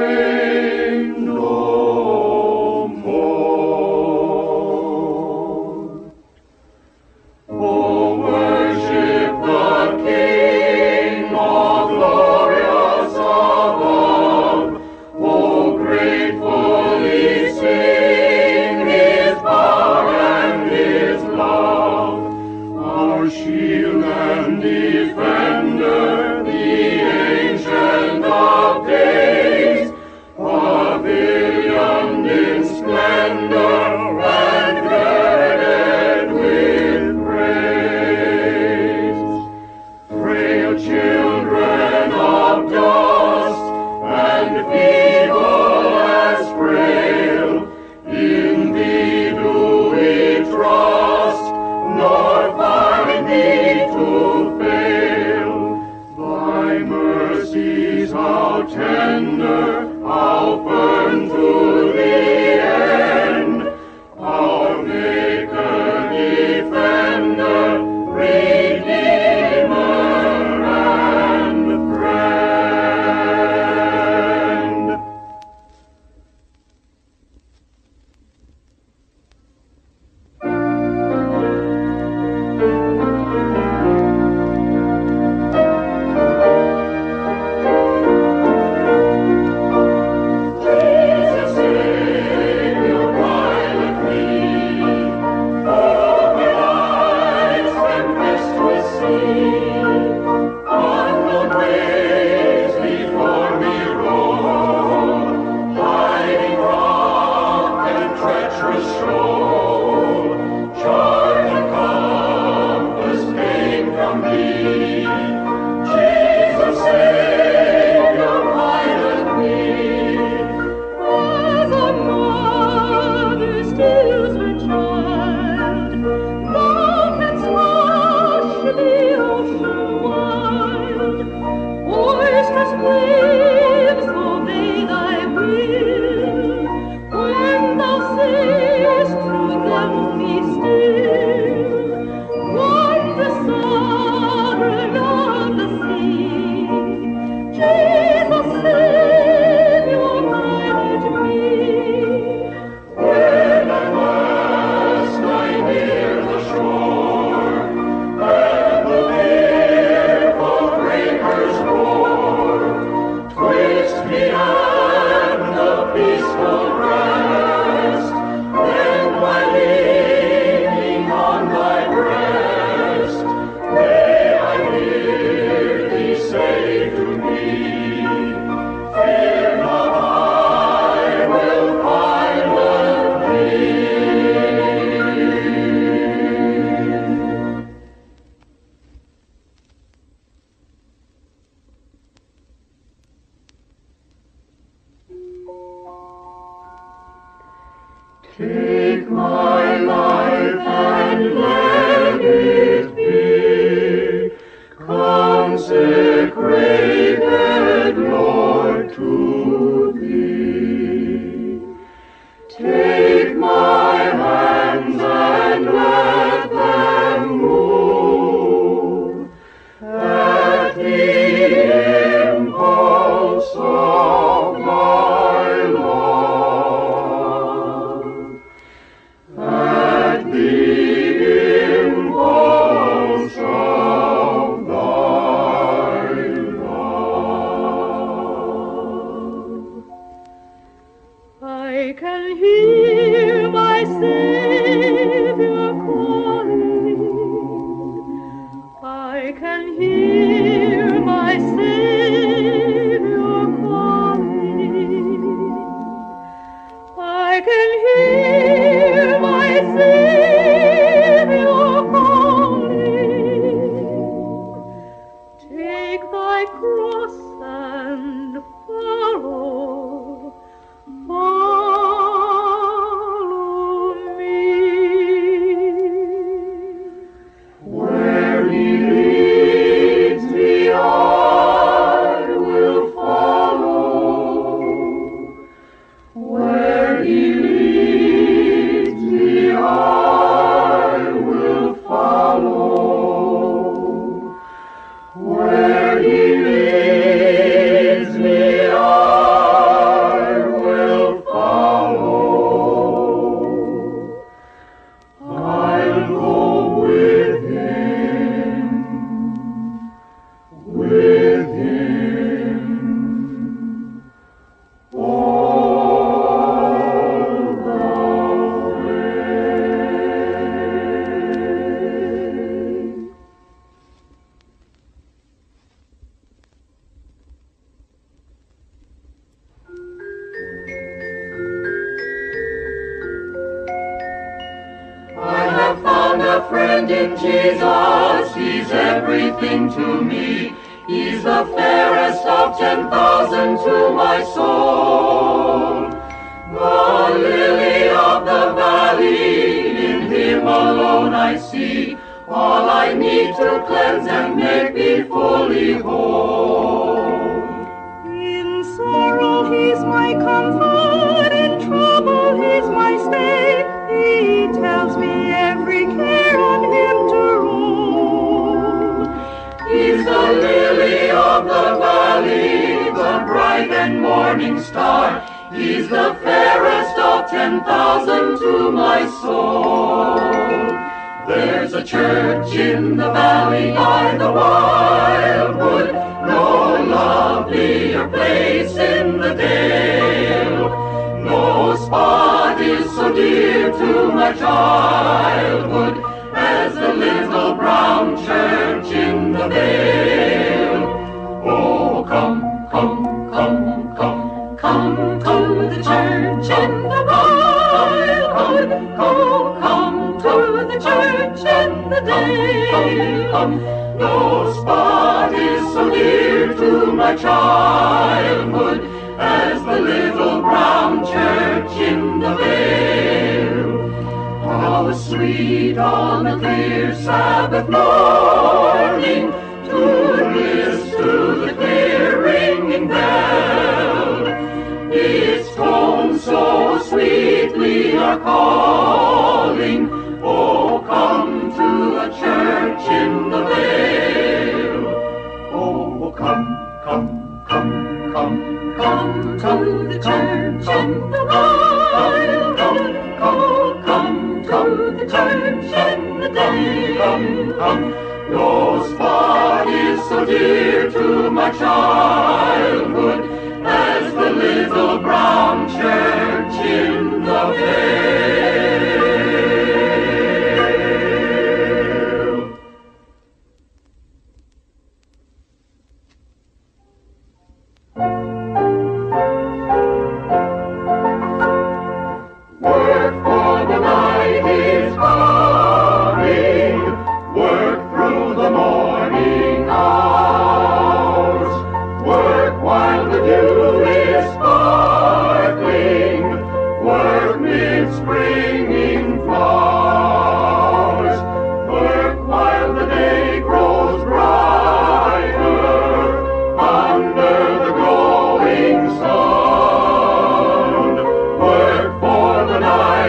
window.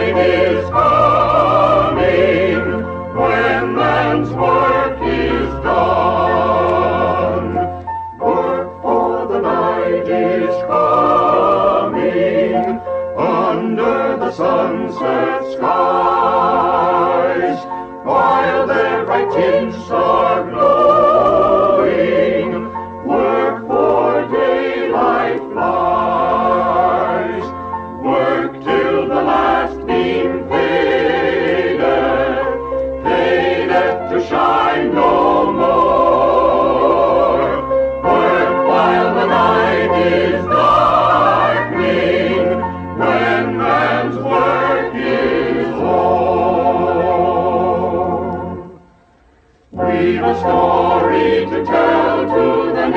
is coming when man's work is done. Work for the night is coming under the sunset sky.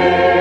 Amen.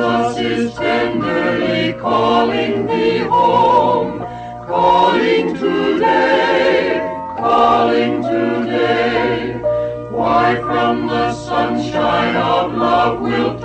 Jesus is tenderly calling thee home, calling today, calling today. Why from the sunshine of love wilt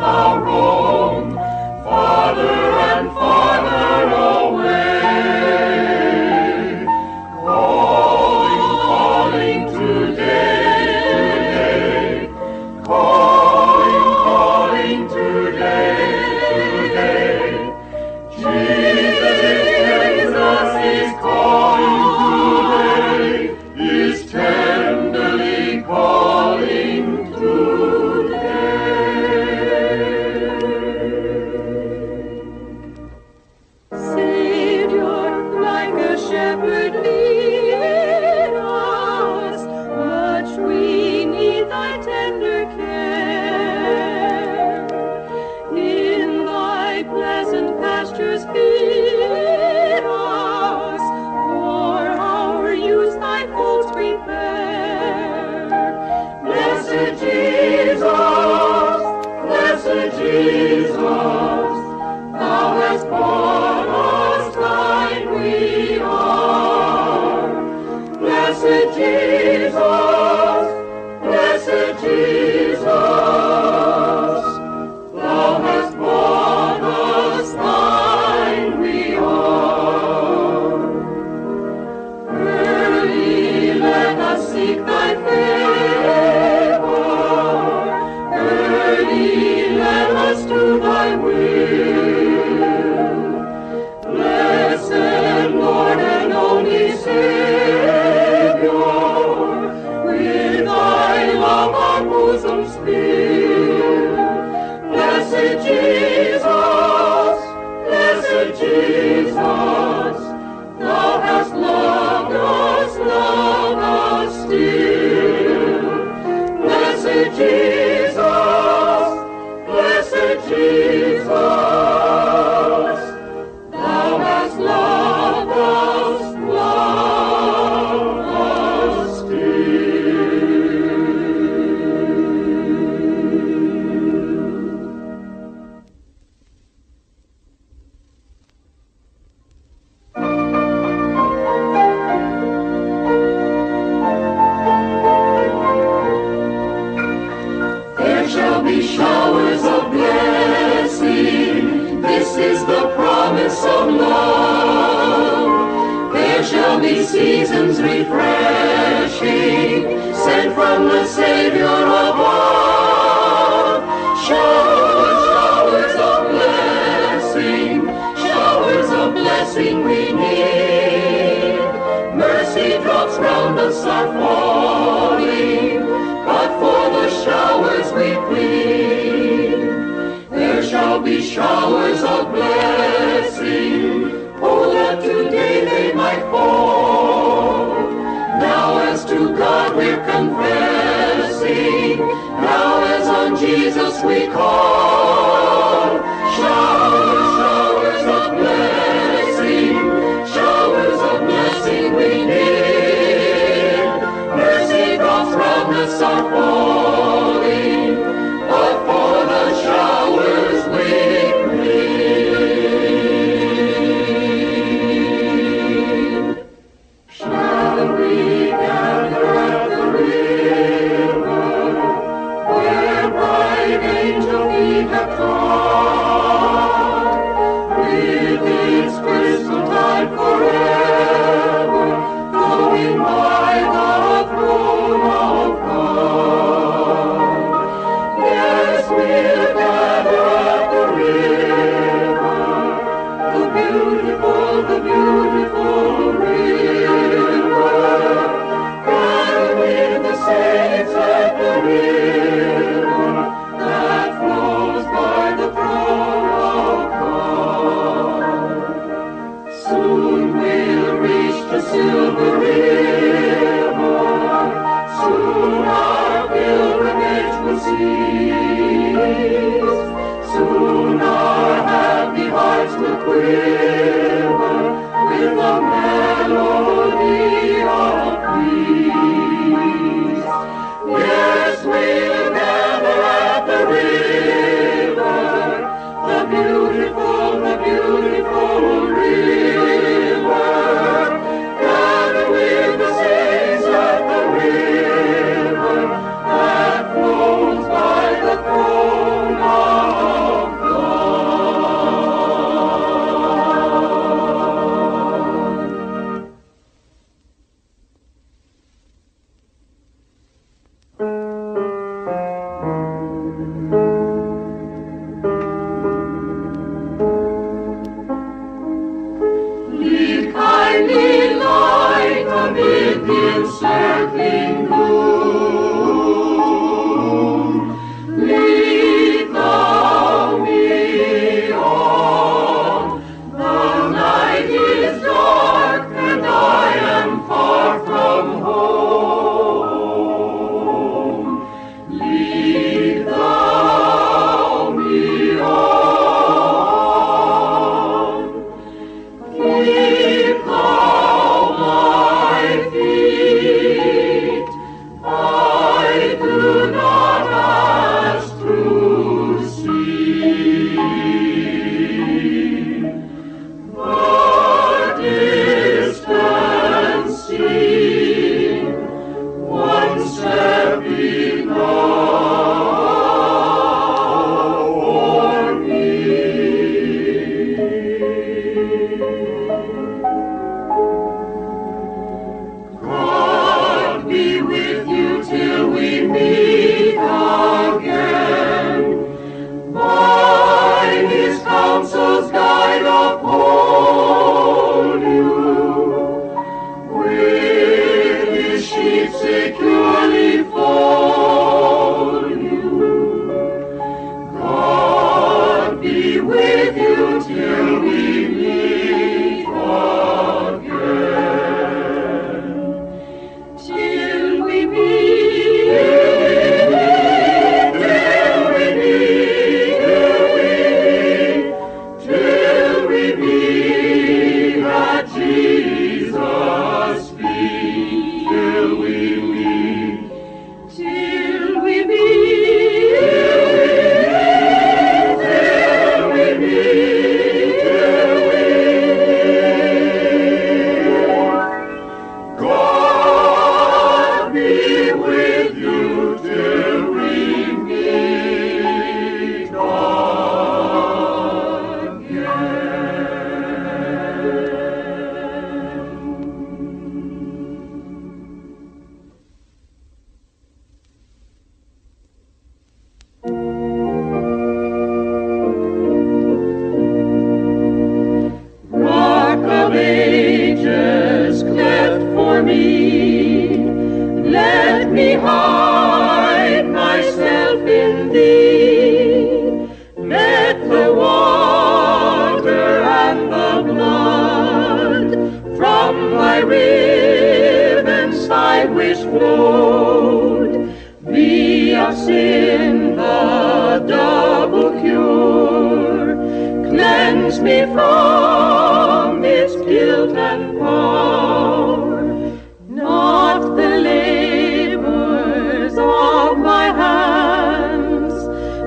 cleanse me from this guilt and woe. Not the labors of my hands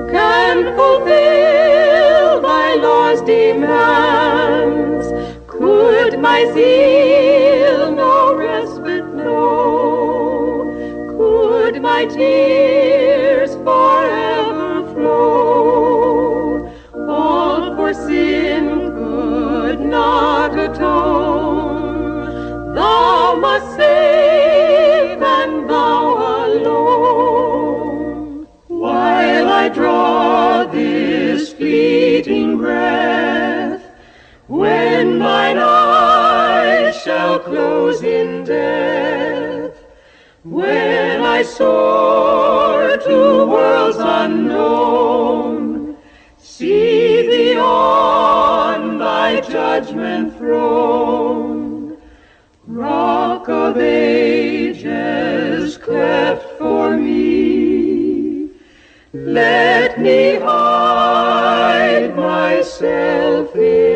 can fulfill thy law's demands. Could my zeal no respite know? Could my tears I soar to worlds unknown. See thee on thy judgment throne. Rock of ages cleft for me. Let me hide myself in.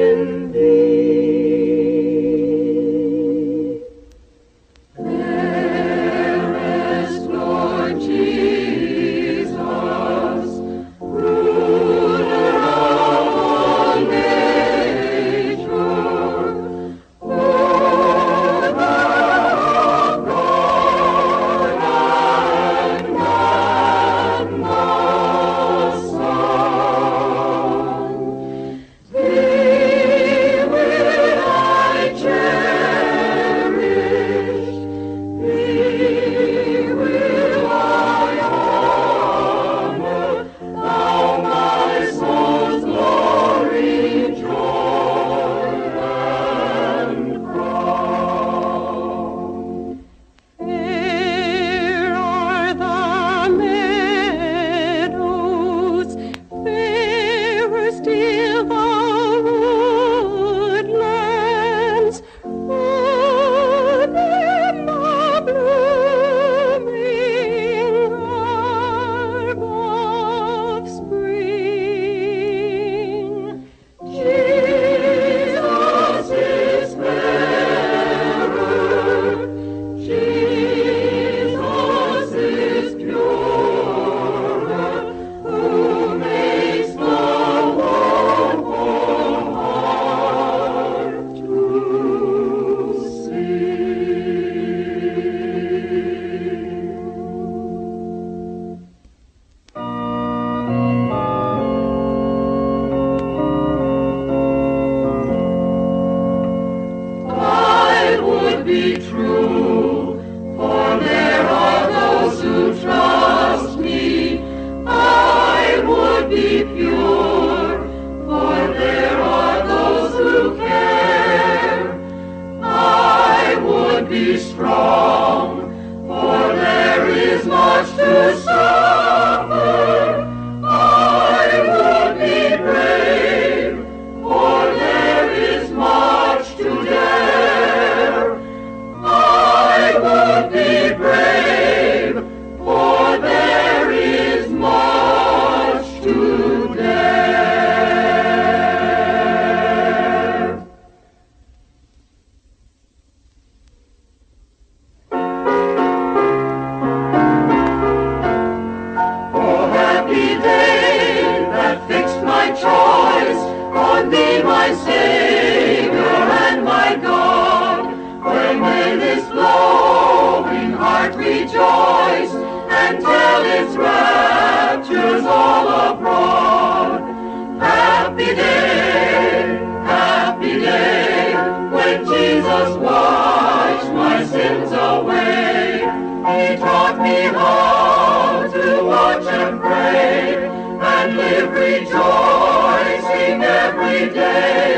Jesus washed my sins away. He taught me how to watch and pray and live rejoicing every day.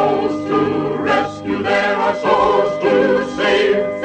souls to rescue, there are souls to save.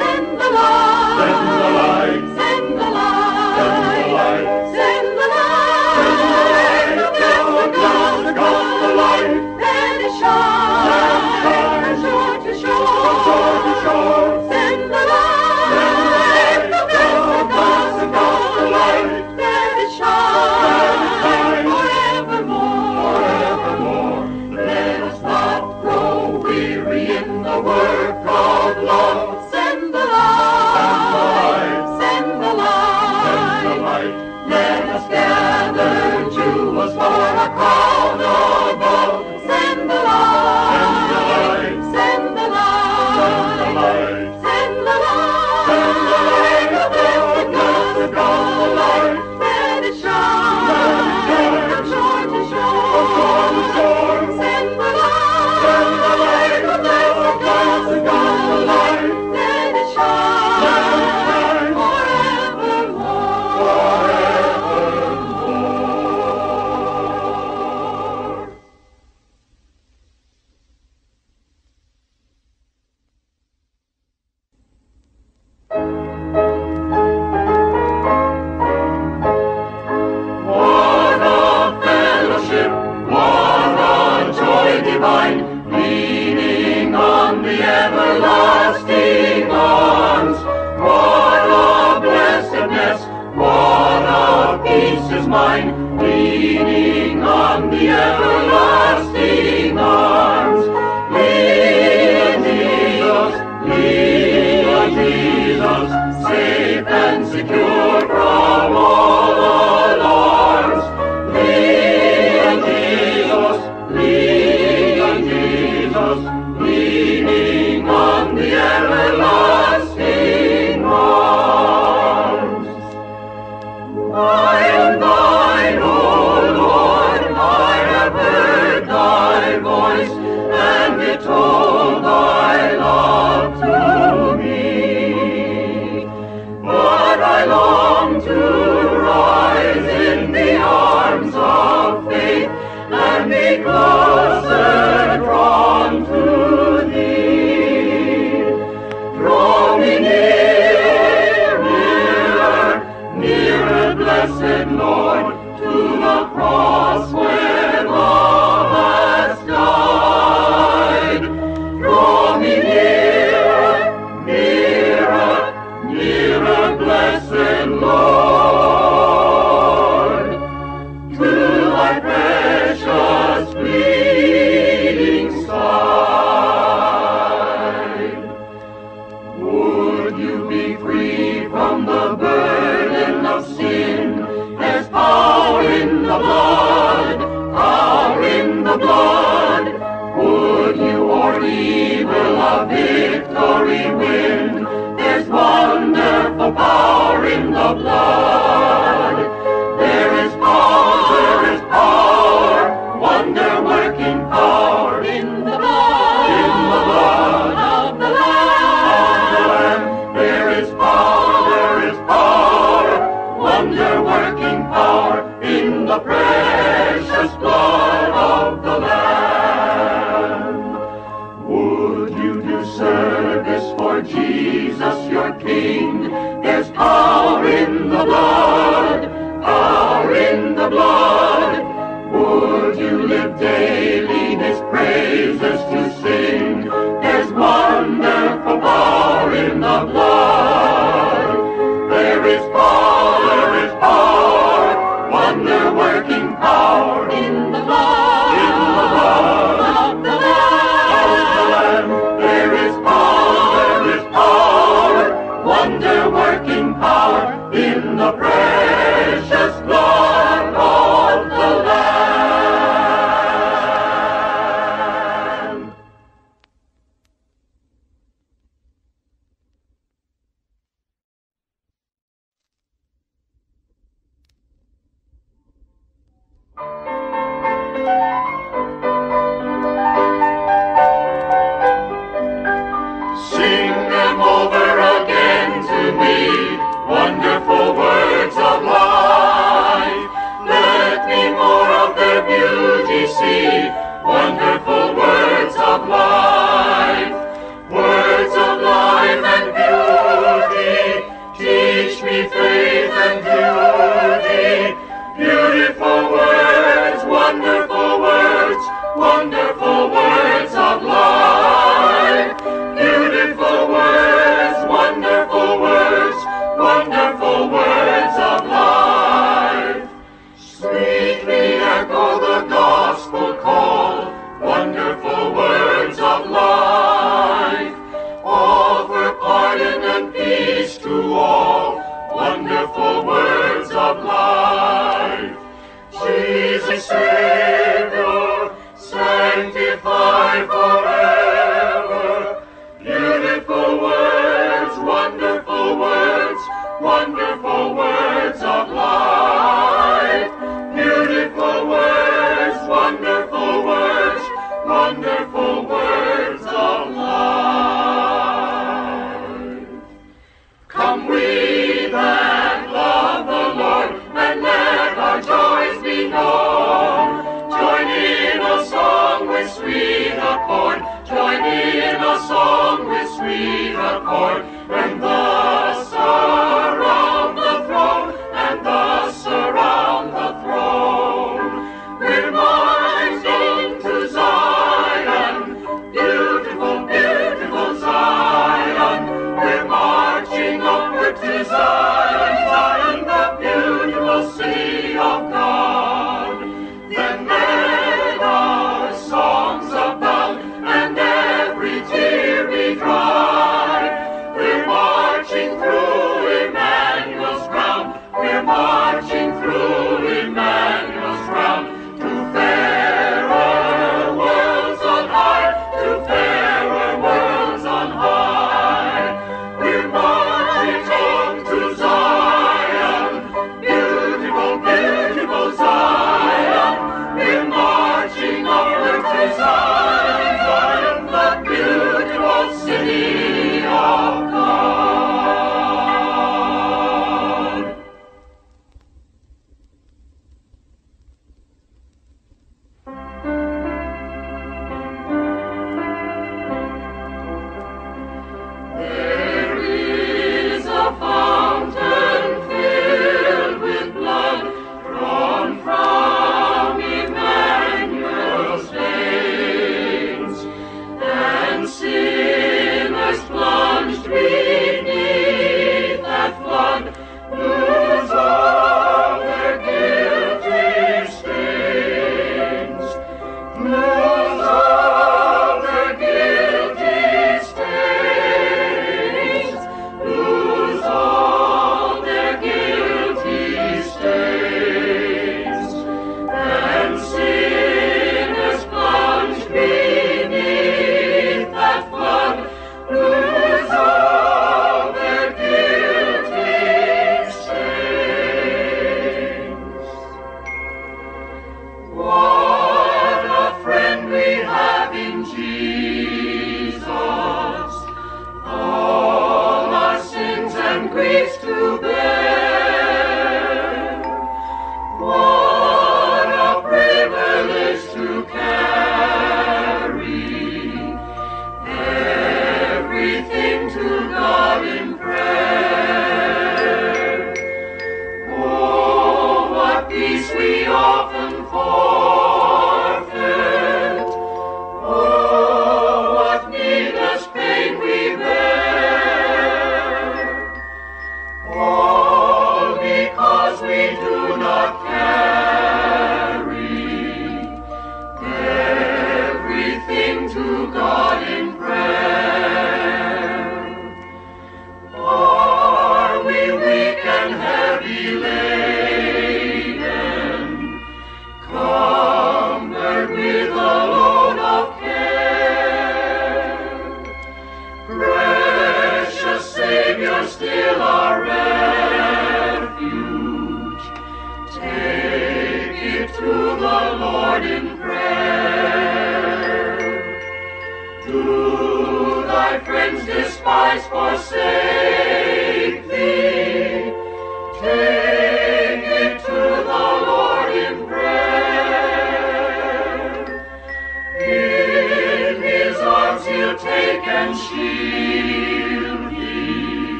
And griefs to bear.